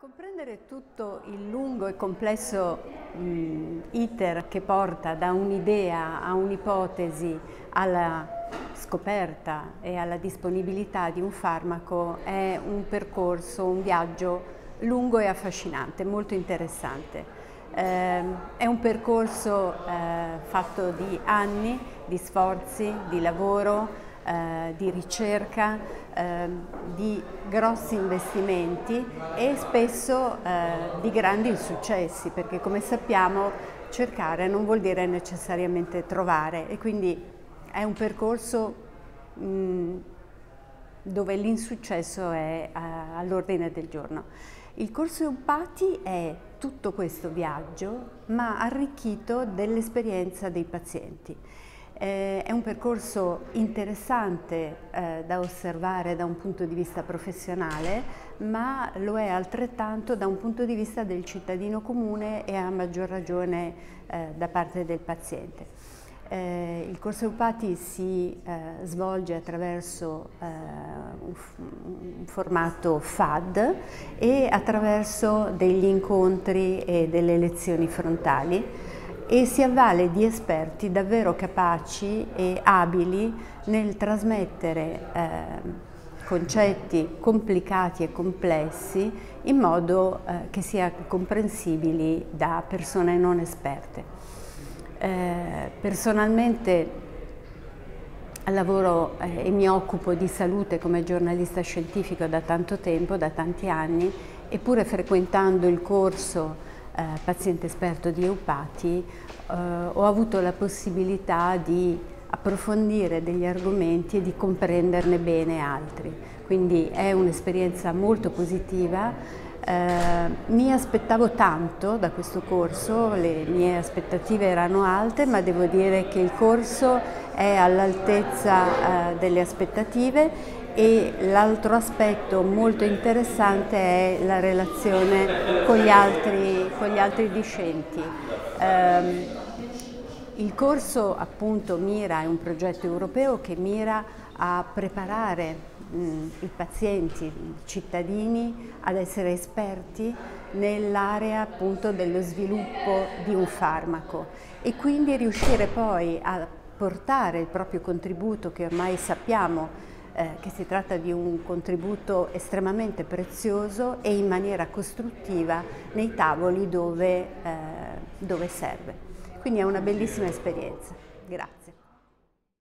Comprendere tutto il lungo e complesso mh, iter che porta da un'idea a un'ipotesi alla scoperta e alla disponibilità di un farmaco è un percorso, un viaggio lungo e affascinante, molto interessante. Eh, è un percorso eh, fatto di anni, di sforzi, di lavoro, eh, di ricerca, eh, di grossi investimenti e spesso eh, di grandi insuccessi, perché come sappiamo cercare non vuol dire necessariamente trovare e quindi è un percorso mh, dove l'insuccesso è eh, all'ordine del giorno. Il corso Eupati è tutto questo viaggio, ma arricchito dell'esperienza dei pazienti. Eh, è un percorso interessante eh, da osservare da un punto di vista professionale, ma lo è altrettanto da un punto di vista del cittadino comune e a maggior ragione eh, da parte del paziente. Eh, il corso Eupati si eh, svolge attraverso eh, un, un, formato FAD e attraverso degli incontri e delle lezioni frontali e si avvale di esperti davvero capaci e abili nel trasmettere eh, concetti complicati e complessi in modo eh, che sia comprensibili da persone non esperte. Eh, personalmente lavoro eh, e mi occupo di salute come giornalista scientifico da tanto tempo, da tanti anni, eppure frequentando il corso eh, paziente esperto di Eupati, eh, ho avuto la possibilità di approfondire degli argomenti e di comprenderne bene altri. Quindi è un'esperienza molto positiva. Eh, mi aspettavo tanto da questo corso, le mie aspettative erano alte, ma devo dire che il corso è all'altezza eh, delle aspettative e l'altro aspetto molto interessante è la relazione con gli altri, con gli altri discenti. Um, il corso appunto mira, è un progetto europeo che mira a preparare mh, i pazienti, i cittadini ad essere esperti nell'area appunto dello sviluppo di un farmaco e quindi riuscire poi a portare il proprio contributo che ormai sappiamo eh, che si tratta di un contributo estremamente prezioso e in maniera costruttiva nei tavoli dove, eh, dove serve. Quindi è una bellissima esperienza. Grazie.